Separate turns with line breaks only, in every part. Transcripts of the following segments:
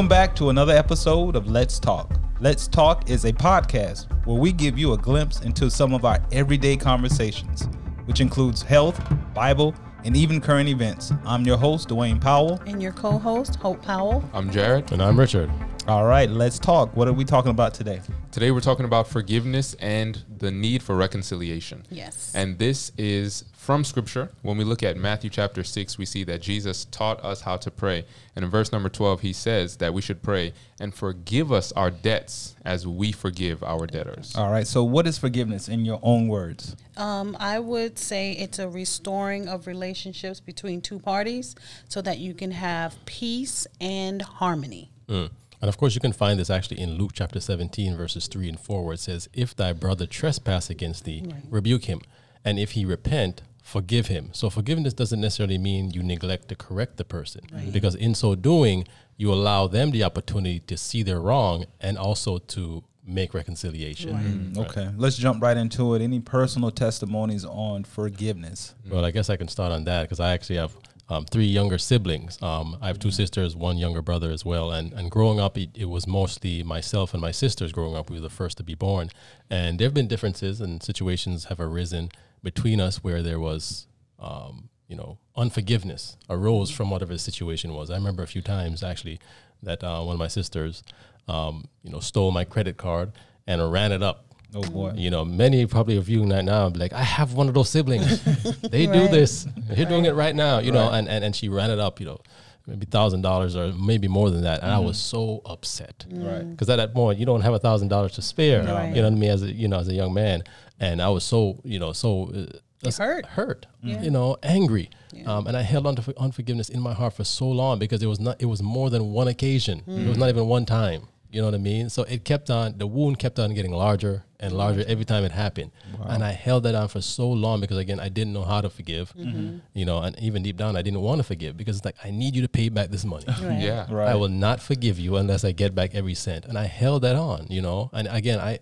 Welcome back to another episode of Let's Talk. Let's Talk is a podcast where we give you a glimpse into some of our everyday conversations, which includes health, Bible, and even current events. I'm your host, Dwayne Powell.
And your co-host, Hope Powell.
I'm Jared.
And I'm Richard.
All right, let's talk. What are we talking about today?
Today we're talking about forgiveness and the need for reconciliation.
Yes.
And this is from scripture. When we look at Matthew chapter 6, we see that Jesus taught us how to pray. And in verse number 12, he says that we should pray and forgive us our debts as we forgive our debtors.
All right, so what is forgiveness in your own words?
Um, I would say it's a restoring of relationships between two parties so that you can have peace and harmony.
Mm. And of course, you can find this actually in Luke chapter 17, verses 3 and 4, where it says, If thy brother trespass against thee, right. rebuke him. And if he repent, forgive him. So forgiveness doesn't necessarily mean you neglect to correct the person, right. because in so doing, you allow them the opportunity to see their wrong and also to make reconciliation.
Right. Mm, okay, right. let's jump right into it. Any personal testimonies on forgiveness?
Well, I guess I can start on that because I actually have um, three younger siblings. Um, I have two sisters, one younger brother as well. And and growing up, it, it, was mostly myself and my sisters growing up. We were the first to be born, and there have been differences and situations have arisen between us where there was. Um, you know, unforgiveness arose from whatever the situation was. I remember a few times actually that uh, one of my sisters, um, you know, stole my credit card and ran it up
Oh boy!
You know, many probably of you right now, like I have one of those siblings. they right. do this. They're right. doing it right now. You right. know, and, and and she ran it up. You know, maybe thousand dollars or maybe more than that. And mm-hmm. I was so upset,
right?
Because at that point, you don't have a thousand dollars to spare. Right. You know what I mean? As a, you know, as a young man, and I was so you know so. Uh,
hurt,
hurt, yeah. you know, angry, yeah. um, and I held on to unforgiveness in my heart for so long because it was not. It was more than one occasion. Mm. It was not even one time. You know what I mean? So it kept on, the wound kept on getting larger and larger every time it happened. Wow. And I held that on for so long because, again, I didn't know how to forgive, mm-hmm. you know, and even deep down, I didn't want to forgive because it's like, I need you to pay back this money.
Right. Yeah.
Right. I will not forgive you unless I get back every cent. And I held that on, you know. And again, I,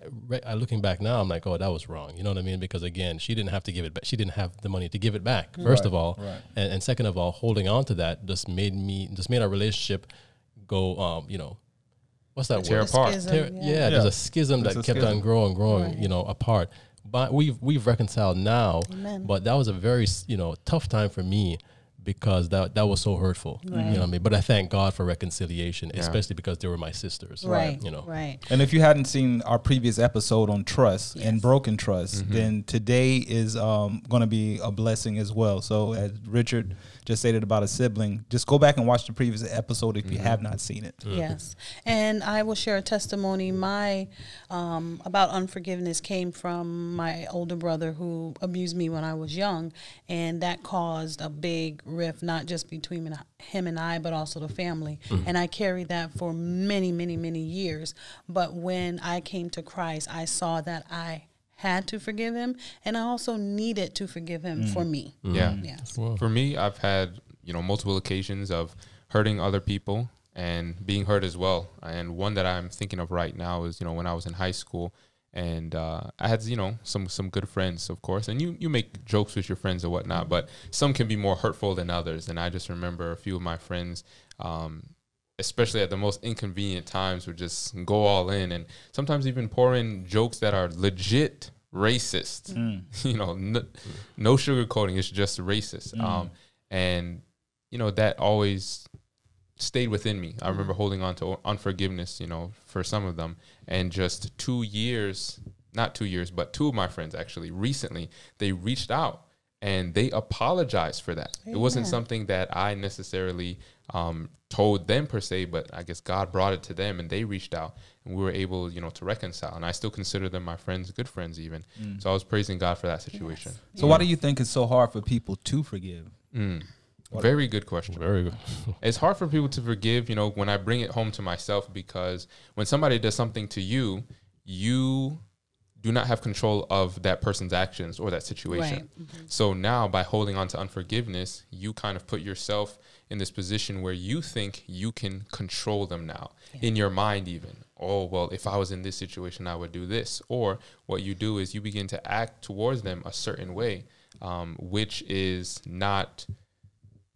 I looking back now, I'm like, oh, that was wrong. You know what I mean? Because, again, she didn't have to give it back. She didn't have the money to give it back, first right. of all. And, and second of all, holding on to that just made me, just made our relationship go, um, you know, what's that
tear
word?
apart.
Schism,
tear, yeah. yeah. there's a schism that a kept schism. on growing, growing, right. you know, apart. But we've we've reconciled now. Amen. But that was a very you know tough time for me because that that was so hurtful. Right. You know what I mean? But I thank God for reconciliation, yeah. especially because they were my sisters.
Right.
You know.
Right.
And if you hadn't seen our previous episode on trust yes. and broken trust, mm-hmm. then today is um, going to be a blessing as well. So as Richard just stated about a sibling, just go back and watch the previous episode if mm-hmm. you have not seen it.
Mm-hmm. Yes, and I will share a testimony. My um, about unforgiveness came from my older brother who abused me when I was young, and that caused a big rift, not just between him and I, but also the family. Mm-hmm. And I carried that for many, many, many years. But when I came to Christ, I saw that I had to forgive him, and I also needed to forgive him mm. for me.
Mm. Yeah. Yes. For me, I've had you know multiple occasions of hurting other people and being hurt as well. And one that I'm thinking of right now is you know when I was in high school and uh, I had you know some some good friends, of course, and you you make jokes with your friends or whatnot, but some can be more hurtful than others. And I just remember a few of my friends. Um, especially at the most inconvenient times, would just go all in and sometimes even pour in jokes that are legit racist. Mm. you know, no, no sugarcoating. It's just racist. Mm. Um, and you know that always stayed within me. I remember holding on to unforgiveness. You know, for some of them, and just two years, not two years, but two of my friends actually recently they reached out and they apologized for that. Amen. It wasn't something that I necessarily um, told them per se, but I guess God brought it to them and they reached out and we were able, you know, to reconcile. And I still consider them my friends, good friends even. Mm. So I was praising God for that situation.
Yes. So yeah. why do you think it's so hard for people to forgive?
Mm. Very good question.
Very good.
it's hard for people to forgive, you know, when I bring it home to myself because when somebody does something to you, you do not have control of that person's actions or that situation. Right. Mm-hmm. So now by holding on to unforgiveness, you kind of put yourself in this position where you think you can control them now yeah. in your mind even. Oh, well, if I was in this situation, I would do this. Or what you do is you begin to act towards them a certain way, um, which is not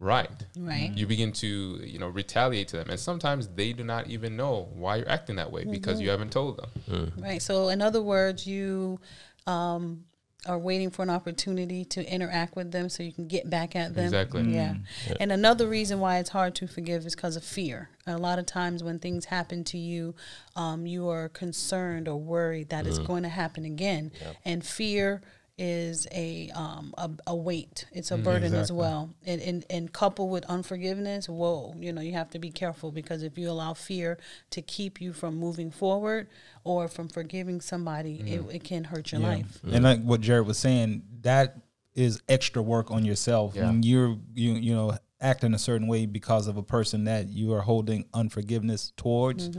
right.
Right.
You begin to, you know, retaliate to them. And sometimes they do not even know why you're acting that way because
Mm-hmm.
you haven't told them.
Right. So, in other words, you um, are waiting for an opportunity to interact with them so you can get back at them.
Exactly.
Yeah. And another reason why it's hard to forgive is because of fear. A lot of times when things happen to you, um, you are concerned or worried that it's going to happen again. And fear is a um a, a weight. It's a burden as well. And, and and coupled with unforgiveness whoa you know you have to be careful because if you allow fear to keep you from moving forward or from forgiving somebody it, it can hurt your
Yeah.
life.
And like what Jared was saying, that is extra work on yourself.
Yeah.
when you're you you know acting a certain way because of a person that you are holding unforgiveness towards.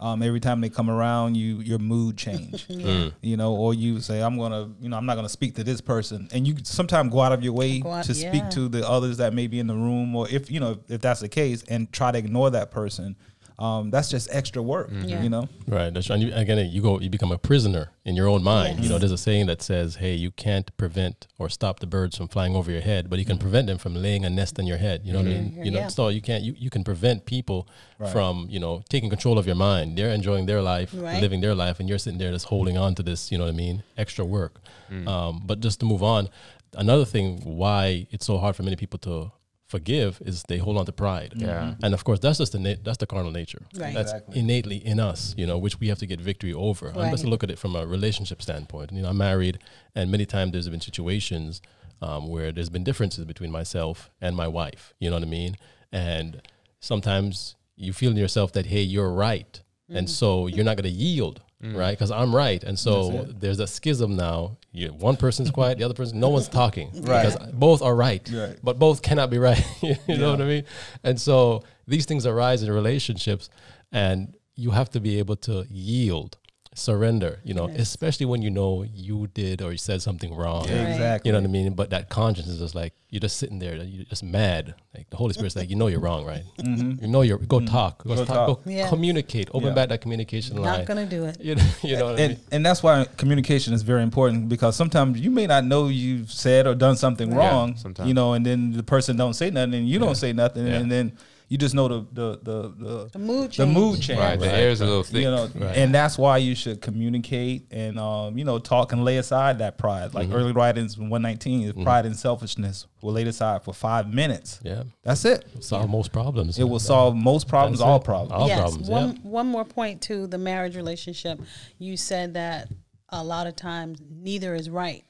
Um, every time they come around, you your mood change. You know, or you say, "I'm gonna," you know, "I'm not gonna speak to this person," and you sometimes go out of your way
out-
to speak
yeah.
to the others that may be in the room, or if you know if that's the case, and try to ignore that person. Um, that's just extra work.
Yeah.
You know.
Right. That's right. And you, again, you go, you become a prisoner in your own mind. You know, there's a saying that says, "Hey, you can't prevent or stop the birds from flying over your head, but you can prevent them from laying a nest in your head." You know what I mean? You know,
Yeah.
so you can't. You, you can prevent people from you know taking control of your mind. They're enjoying their life,
Right.
living their life, and you're sitting there just holding on to this. You know what I mean? Extra work. Um, but just to move on, another thing why it's so hard for many people to forgive is they hold on to pride.
Yeah.
And of course, that's just the na- that's the carnal nature.
Right.
That's
Exactly.
innately in us, you know, which we have to get victory over. I'm just
Right.
look at it from a relationship standpoint. You know, I'm married, and many times there's been situations um, where there's been differences between myself and my wife. You know what I mean? And sometimes you feel in yourself that hey, you're right, and so you're not going to yield. Mm. Right, because I'm right, and so there's a schism now. You, one person's quiet, the other person, no one's talking,
Right.
Because both are right,
Right.
but both cannot be right. you know what I mean? And so these things arise in relationships, and you have to be able to yield, surrender. You know, especially when you know you did or you said something wrong.
Yeah.
Exactly.
You know what I mean? But that conscience is just like you're just sitting there, you're just mad. Like the Holy Spirit's like, you know you're wrong, right? Mm-hmm. You know you're go mm-hmm. talk, go,
Go
talk,
talk.
go
Yeah.
communicate, open
Yeah.
back that communication line.
not gonna do it
you know, you know what I
and
mean?
and that's why communication is very important because sometimes you may not know you've said or done something
Yeah,
wrong,
sometimes.
you know, and then the person don't say nothing, and you
Yeah.
don't say nothing,
Yeah.
and then you just know the the the the,
the mood
the
change
mood change,
Right. The
Right,
air is a little thick.
you know,
Right.
and that's why you should communicate and um, you know talk and lay aside that pride. Like early writings one nineteen is pride and selfishness will laid aside for five minutes.
Yeah.
That's it.
Solve most problems.
It will solve most problems,
That's
all
it.
problems.
All
yes.
problems,
One
yeah.
one more point to the marriage relationship. You said that a lot of times neither is right,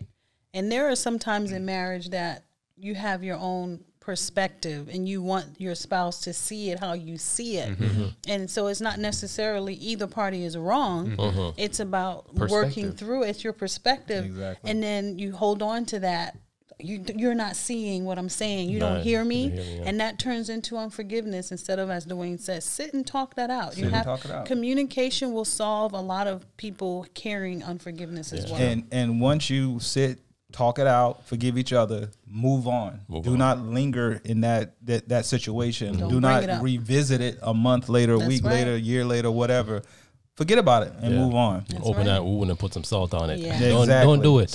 and there are some times in marriage that you have your own perspective and you want your spouse to see it how you see it
Mm-hmm.
and so it's not necessarily either party is wrong
Mm-hmm.
it's about working through it's your perspective
Exactly.
and then you hold on to that you, you're not seeing what I'm saying. You don't hear me,
hear me, yeah.
and that turns into unforgiveness instead of, as Dwayne says, sit and talk that out.
Sit
you
and
have
talk it out.
communication will solve a lot of people carrying unforgiveness as well.
And and once you sit, talk it out, forgive each other, move on.
Move
Do
on.
not linger in that that, that situation.
Don't
Do not
it
revisit it a month later, a
That's
week
right.
later, a year later, whatever. Forget about it and
Yeah.
move on.
That's
Open
right.
that wound and put some salt on it.
Yeah.
Don't,
Exactly.
don't do it.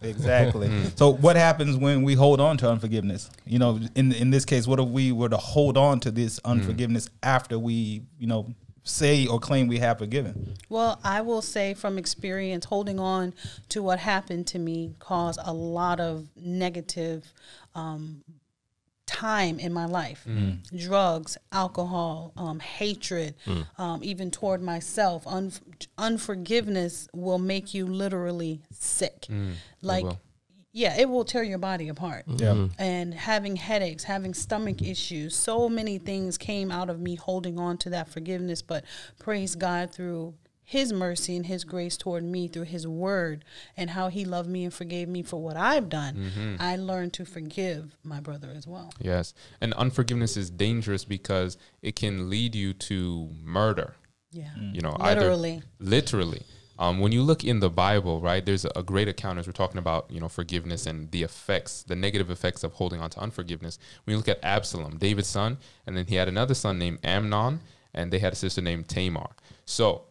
Exactly. so what happens when we hold on to unforgiveness? You know, in in this case, what if we were to hold on to this unforgiveness after we, you know, say or claim we have forgiven?
Well, I will say from experience, holding on to what happened to me caused a lot of negative um, time in my life drugs, alcohol, um, hatred, um, even toward myself. Un- unforgiveness will make you literally sick. like,
will.
Yeah, it will tear your body apart
Yeah. Mm-hmm.
and having headaches, having stomach issues. So many things came out of me holding on to that forgiveness, but praise God through his mercy and his grace toward me through his word and how he loved me and forgave me for what I've done. Mm-hmm. I learned to forgive my brother as well.
Yes. And unforgiveness is dangerous because it can lead you to murder.
Yeah.
You know,
Literally.
either literally. Um, when you look in the Bible, right, there's a, a great account as we're talking about, you know, forgiveness and the effects, the negative effects of holding on to unforgiveness. When you look at Absalom, David's son, and then he had another son named Amnon, and they had a sister named Tamar. So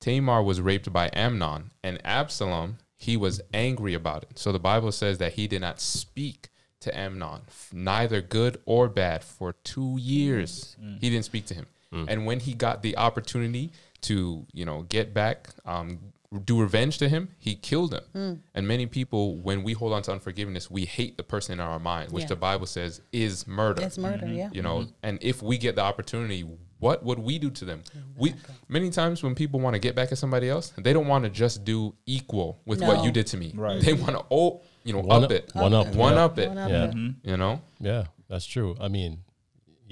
Tamar was raped by Amnon, and Absalom, he was angry about it. So the Bible says that he did not speak to Amnon, neither good or bad, for two years. He didn't speak to him. And when he got the opportunity to, you know, get back, um, do revenge to him, he killed him. Hmm. And many people, when we hold on to unforgiveness, we hate the person in our mind, which
Yeah.
the Bible says is murder
It's murder, mm-hmm. yeah.
you know mm-hmm. and if we get the opportunity what would we do to them oh we many times when people want to get back at somebody else they don't want to just do equal with what you did to me
Right.
they want to oh you know
One
up
up-
it
one up,
one
yeah.
up it
One up
Yeah.
it. Mm-hmm.
you know
Yeah, that's true. I mean,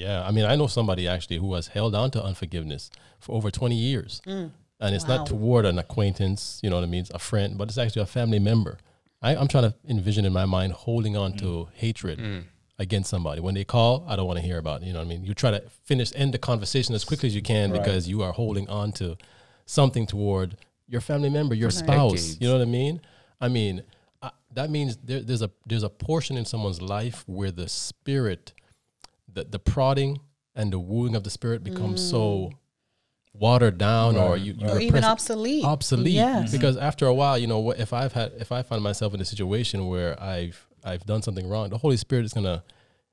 yeah, I mean, I know somebody actually who has held on to unforgiveness for over 20 years. Mm. And it's
Wow.
not toward an acquaintance, you know what I mean, a friend, but it's actually a family member. I, I'm trying to envision in my mind holding on to mm. hatred mm. against somebody. When they call, I don't want to hear about it. You know what I mean? You try to finish, end the conversation as quickly as you can
Right.
because you are holding on to something toward your family member, your spouse.
Decades.
You know what I mean? I mean, I, that means there, there's a there's a portion in someone's life where the spirit, the the prodding and the wooing of the spirit becomes mm. so watered down, or you you
Or even obsolete.
obsolete.
Yes. Mm-hmm.
Because after a while, you know, what if I've had if I find myself in a situation where I've I've done something wrong, the Holy Spirit is gonna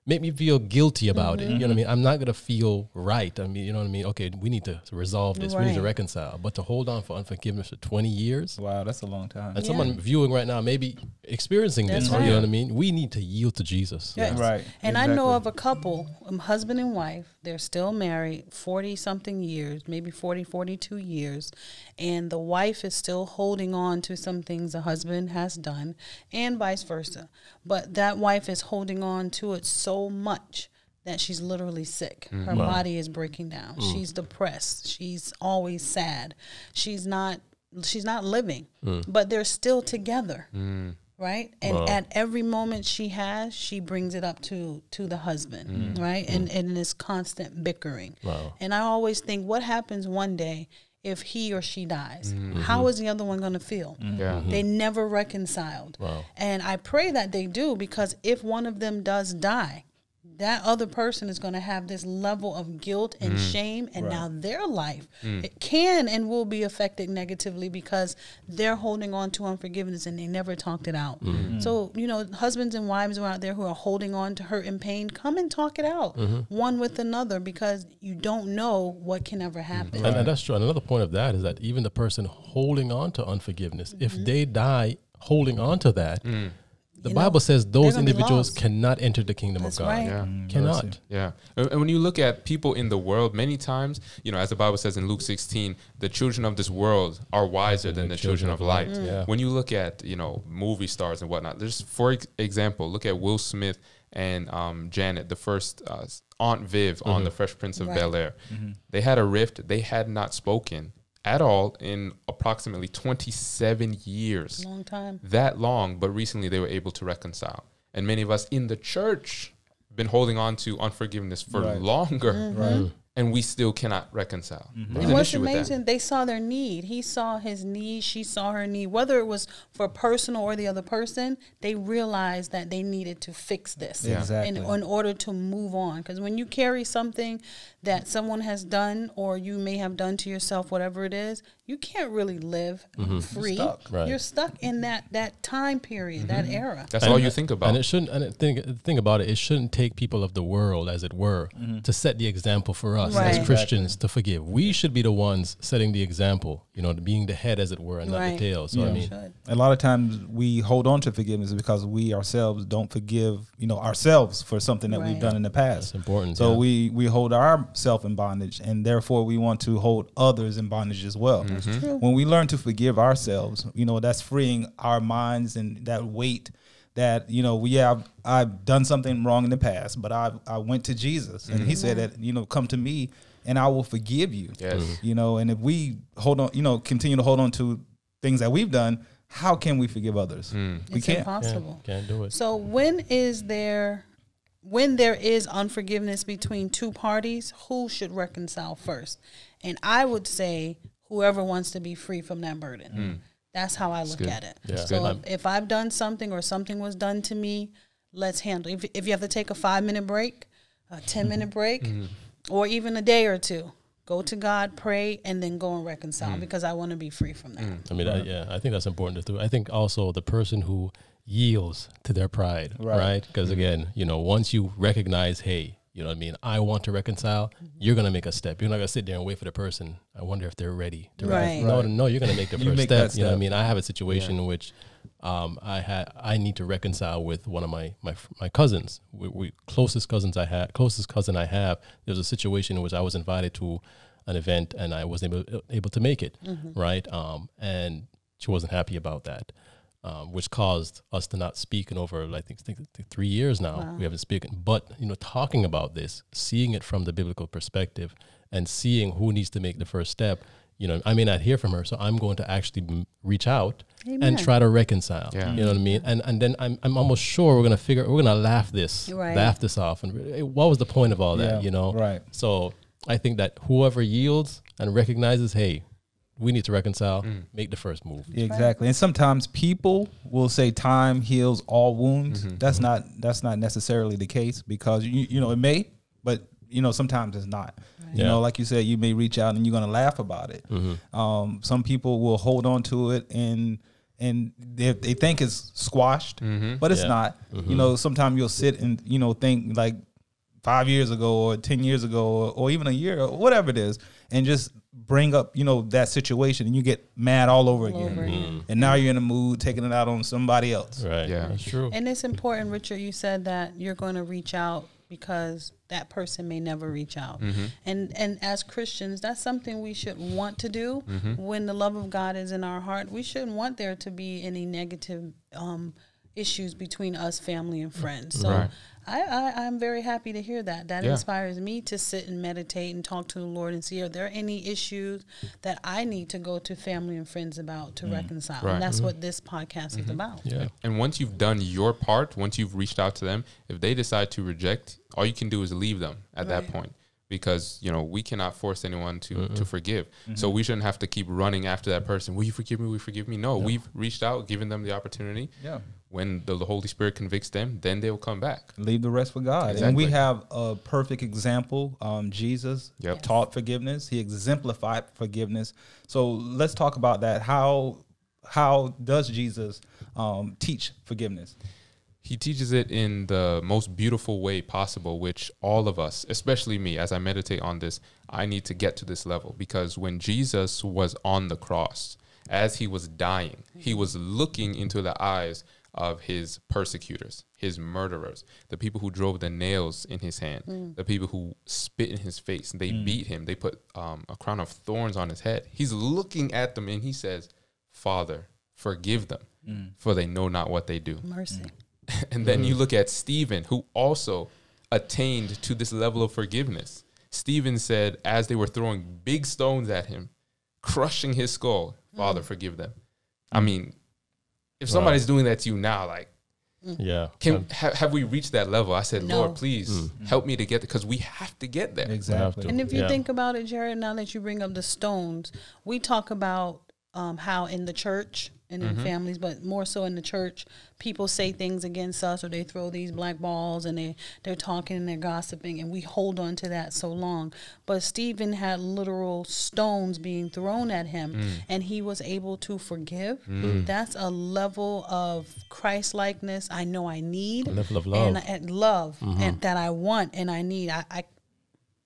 make me feel guilty about it. You know what I mean? I'm not gonna feel right. I mean, you know what I mean? Okay, we need to resolve this. We need to reconcile. But to hold on for unforgiveness for 20 years,
Wow, that's a long time.
and
Yeah.
someone viewing right now maybe experiencing this,
That's
you know what I mean? We need to yield to Jesus.
Yes.
Right,
And I know of a couple, um, husband and wife, they're still married 40 something years, maybe 40, 42 years. And the wife is still holding on to some things the husband has done, and vice versa. But that wife is holding on to it so much that she's literally sick. Mm-hmm. Her body is breaking down. Mm. She's depressed. She's always sad. She's not she's not living. Mm. But they're still together mm. right and
Wow.
at every moment she has she brings it up to to the husband right and and this constant bickering
Wow.
and i always think what happens one day if he or she dies. Mm-hmm. How mm-hmm. is the other one going to feel mm-hmm.
yeah.
They never reconciled.
Wow.
and i pray that they do because if one of them does die that other person is going to have this level of guilt and mm. shame and now their life mm. it can and will be affected negatively because they're holding on to unforgiveness and they never talked it out. Mm. So you know husbands and wives who are out there who are holding on to hurt and pain come and talk it out mm-hmm. one with another because you don't know what can ever happen.
And, and that's true. And another point of that is that even the person holding on to unforgiveness, if
Mm-hmm.
they die holding on to that, the
You
Bible
know,
says those individuals cannot enter the kingdom
That's
of God.
right.
yeah
Cannot.
Yeah. And and when you look at people in the world, many times, you know, as the Bible says in Luke 16, the children of this world are wiser than the children of light.
Yeah.
When you look at, you know, movie stars and whatnot, there's, for example, look at Will Smith and um, Janet, the first uh, Aunt Viv on The Fresh Prince of
Right.
Bel Air. They had a rift. They had not spoken at all in approximately 27 years
long time
that long, but recently they were able to reconcile. And many of us in the church been holding on to unforgiveness for
Right.
longer, mm-hmm.
Right.
And we still cannot reconcile. Mm-hmm. There's
And
an
what's
issue
amazing, they saw their need. He saw his need. She saw her need. Whether it was for personal or the other person, they realized that they needed to fix this
Yeah.
in,
Exactly.
in order to move on. Because when you carry something that someone has done or you may have done to yourself, whatever it is, you can't really live mm-hmm. free.
stuck.
Right.
You're stuck in that that time period, that mm-hmm. era.
That's
And-
all you think about.
And it shouldn't. And the thing, the about it, it shouldn't take people of the world, as it were, to set the example for us
Right.
as Christians to forgive. We should be the ones setting the example. You know, being the head, as it were, and not the tail. So I mean,
a lot of times we hold on to forgiveness because we ourselves don't forgive, you know, ourselves for something that we've done in the past.
it's important.
So
yeah.
we we hold ourselves in bondage, and therefore we want to hold others in bondage as well. Mm-hmm.
true.
When we learn to forgive ourselves, you know, that's freeing our minds and that weight that you know we have. I've done something wrong in the past, but I I went to Jesus, and He said mm-hmm. that you know, come to me, and I will forgive you.
Yes. Mhm.
You know, and if we hold on, you know, continue to hold on to things that we've done, how can we forgive others? Mm. We
It's
can't.
Yeah,
impossible.
can't do it.
So when is there when there is unforgiveness between two parties, who should reconcile first? And I would say whoever wants to be free from that burden. Mm. That's how I look at it.
Yeah.
So if, if I've done something or something was done to me, let's handle. If if you have to take a five minute break, a ten mm-hmm. minute break, mm-hmm. or even a day or two, go to God, pray, and then go and reconcile mm. because I want to be free from that. Mm.
I mean, I, yeah, I think that's important to do. I think also the person who yields to their pride,
Right.
right? Because mm-hmm. again, you know, once you recognize, hey, you know what I mean, I want to reconcile, you're gonna make a step. You're not gonna sit there and wait for the person. I wonder if they're ready to
Right.
reconcile. No,
Right.
no, you're gonna make the
You
first
make
step.
that
You know what I mean? I have a situation in which um, I had I need to reconcile with one of my my my cousins. We, we closest cousins I had closest cousin I have. There was a situation in which I was invited to an event and I wasn't able able to make it. Right, um, and she wasn't happy about that. Um, which caused us to not speak in over, I think, think, think three years now. We haven't spoken, but you know, talking about this, seeing it from the biblical perspective, and seeing who needs to make the first step. You know, I may not hear from her, so I'm going to actually m- reach out
Amen.
and try to reconcile.
Yeah.
You know what I mean? And and then I'm I'm almost sure we're gonna figure we're gonna laugh this
Right.
laugh this off. And re- what was the point of all that?
Yeah,
You know?
right.
So I think that whoever yields and recognizes, hey, we need to reconcile,
Mm.
make the first move.
Exactly. And sometimes people will say time heals all wounds.
Mm-hmm.
That's not that's not necessarily the case because you you know it may, but you know sometimes it's not. You
Yeah.
know, like you said, you may reach out and you're gonna laugh about it. Um, some people will hold on to it and and they, they think it's squashed, but it's
Yeah.
not. You know, sometimes you'll sit and you know think like five years ago or 10 years ago or, or even a year or whatever it is and just bring up you know that situation and you get mad all over again
over again. Mm-hmm.
and now you're in a mood taking it out on somebody else
Right.
Yeah.
That's true.
And it's important, Richard. You said that you're going to reach out because that person may never reach out. Mm-hmm. And and as Christians, that's something we should want to do. Mm-hmm. When the love of God is in our heart, we shouldn't want there to be any negative um, issues between us, family, and friends. So.
Right.
I, I, I'm very happy to hear that. That
Yeah.
inspires me to sit and meditate and talk to the Lord and see are there any issues that I need to go to family and friends about to mm. reconcile.
Right.
And that's mm-hmm. what this podcast is mm-hmm. about.
Yeah.
And once you've done your part, once you've reached out to them, if they decide to reject, all you can do is leave them at that point. Because you know we cannot force anyone to to forgive, so mm-hmm. we shouldn't have to keep running after that person. Will you forgive me? Will you forgive me? No, we've reached out, given them the opportunity.
yeah
When the, the Holy Spirit convicts them, then they will come back.
leave the rest for god. And we have a perfect example. Um, jesus
Yep.
taught forgiveness. He exemplified forgiveness. So let's talk about that. How how does jesus um, teach forgiveness?
He teaches it in the most beautiful way possible, which all of us, especially me, as I meditate on this, I need to get to this level. Because when Jesus was on the cross, as he was dying, he was looking into the eyes of his persecutors, his murderers, the people who drove the nails in his hand, mm. the people who spit in his face. They mm. beat him. They put um, a crown of thorns on his head. He's looking at them and he says, Father, forgive them, mm. for they know not what they do.
Mercy.
And then you look at Stephen, who also attained to this level of forgiveness. Stephen said, as they were throwing big stones at him, crushing his skull, Father, forgive them. I mean, if somebody's doing that to you now, like,
Yeah.
can ha, have we reached that level? I said,
No.
Lord, please help me to get there because we have to get there.
exactly.
And if you
Yeah.
think about it, Jared, now that you bring up the stones, we talk about um, how in the church and in mm-hmm. families, but more so in the church, people say things against us or they throw these black balls and they, they're talking and they're gossiping and we hold on to that so long. But Stephen had literal stones being thrown at him mm. and he was able to forgive. Mm. Mm. That's a level of Christ likeness I know I need.
level of
And,
love.
and love and that I want and I need. I, I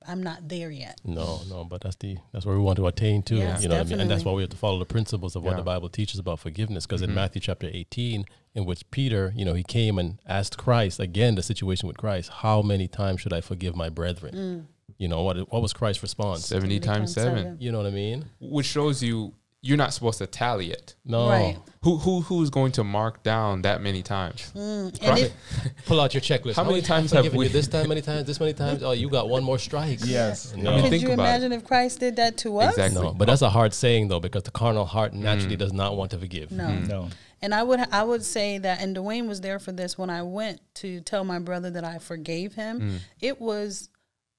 I'm not there yet.
No, no, but that's the that's where we want to attain to.
Yes,
you know what I mean? And that's why we have to follow the principles of what
Yeah.
the Bible teaches about forgiveness. Because in mm-hmm. Matthew chapter 18, in which Peter, you know, he came and asked Christ, again, the situation with Christ, how many times should I forgive my brethren? Mm. You know, what what was Christ's response?
70 times
times
seven,
seven.
You know what I mean?
which shows you you're not supposed to tally it.
No.
Right.
Who, who, who's going to mark down that many times?
Mm, and
Right.
if,
Pull out your checklist.
How many times
I've
have
forgiven
we-
you this time, many times, this many times? Oh, you got one more strike.
Yes.
No.
I mean,
could
think
you
about it.
imagine if Christ did that to us?
Exactly.
No, but that's a hard saying though, because the carnal heart naturally mm. does not want to forgive.
No. Mm.
no
And I would I would say that and Dwayne was there for this when I went to tell my brother that I forgave him. It was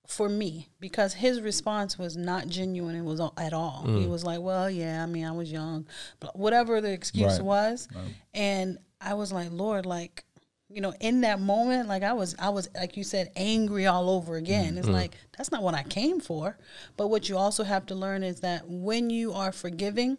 for me because his response was not genuine it was all- at all. He mm. was like, "Well, yeah, I mean, I was young." But whatever the excuse
Right.
was. And I was like, "Lord, like you know, in that moment, like I was, I was, like you said, angry all over again. Mm. It's mm. like that's not what I came for. But what you also have to learn is that when you are forgiving,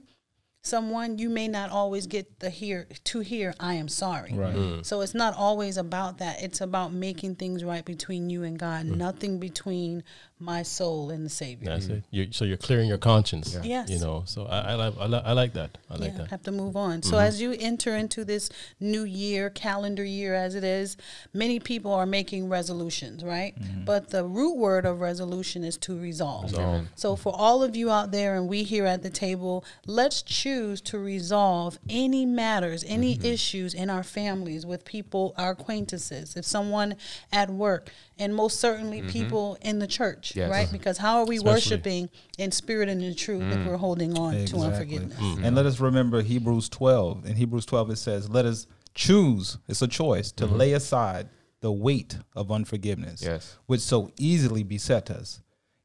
someone, you may not always get the hear to hear I am sorry.
Right.
Mm.
So it's not always about that. It's about making things right between you and God.
Mm.
Nothing between my soul and the Savior.
That's it. You, so you're clearing your conscience.
Yes.
You know. So I, I like I, I like that. I like
yeah,
that.
have to move on. So as you enter into this new year, calendar year as it is, many people are making resolutions, right? But the root word of resolution is to resolve.
Amen.
So for all of you out there and we here at the table, let's choose to resolve any matters, any
Mm-hmm.
issues in our families with people, our acquaintances, if someone at work, and most certainly people in the church,
Mm-hmm. Yes.
right? Because how are we
Especially-
worshiping in spirit and in truth
Mm.
if we're holding on to
Exactly.
unforgiveness?
And let us remember Hebrews 12. In Hebrews 12, it says, Let us choose, it's a choice, to lay aside the weight of unforgiveness,
Yes.
which so easily beset us.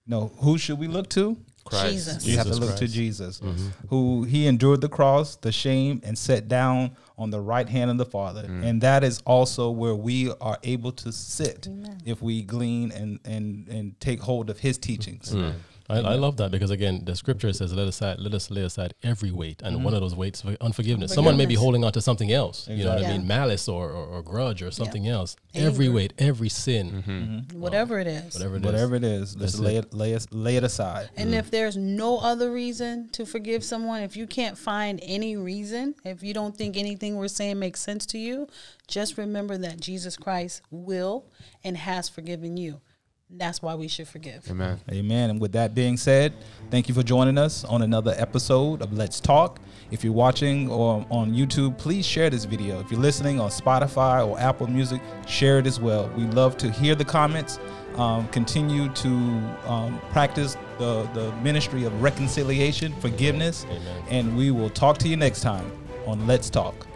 You know, who should we look to?
Christ.
Jesus.
We have to
Jesus
look to
Christ.
Jesus, mm-hmm. who he endured the cross, the shame, and sat down on the right hand of the Father. Mm. And that is also where we are able to sit if we glean and, and, and take hold of his teachings. Mm.
I, I love that because again, the scripture says, "Let us let us lay aside every weight," and one mm-hmm. of those weights is unforgiveness. Someone may be holding on to something else. You know what I mean, malice or, or, or grudge or something else. Every weight, every sin, mm-hmm. Mm-hmm.
Whatever it is.
whatever it is.
Whatever it is, let's lay
it.
it, lay, it, lay it aside.
And if there's no other reason to forgive someone, if you can't find any reason, if you don't think anything we're saying makes sense to you, just remember that Jesus Christ will and has forgiven you. That's why we should forgive.
Amen.
Amen. And with that being said, thank you for joining us on another episode of Let's Talk. If you're watching or on YouTube, please share this video. If you're listening on Spotify or Apple Music, share it as well. We love to hear the comments. Um, continue to um, practice the, the ministry of reconciliation, forgiveness,
Amen.
and we will talk to you next time on Let's Talk.